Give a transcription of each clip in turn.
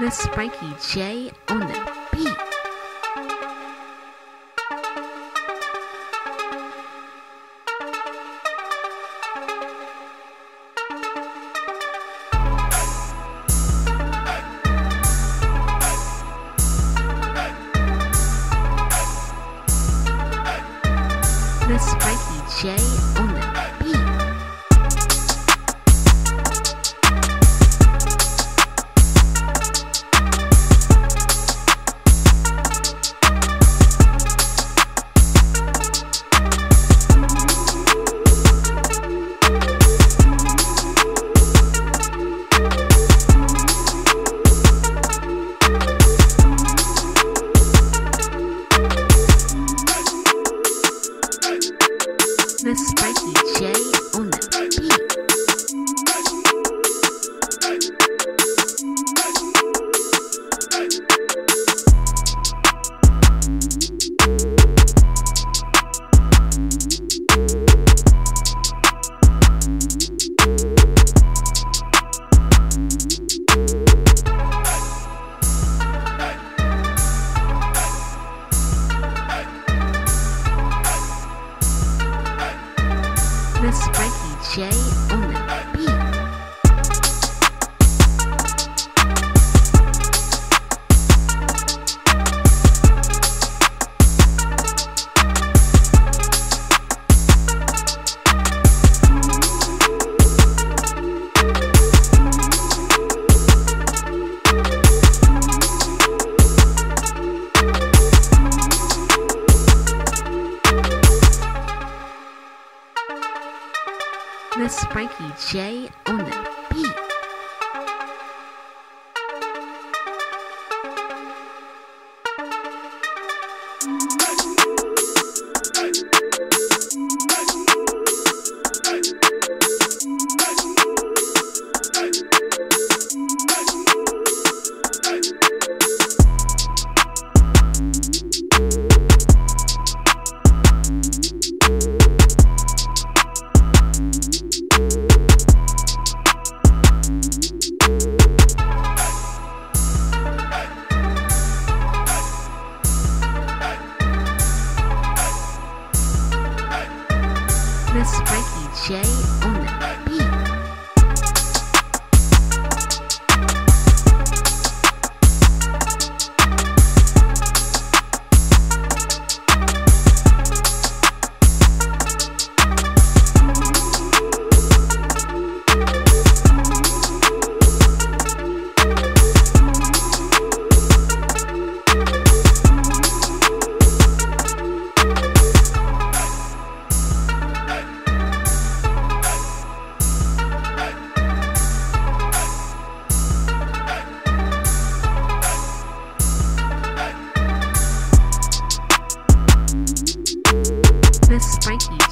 Mizz Frankie J on the beat. Mizz Frankie J Mizz Frankie J Mizz Frankie J on the beat. J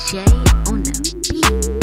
Jay on the beat.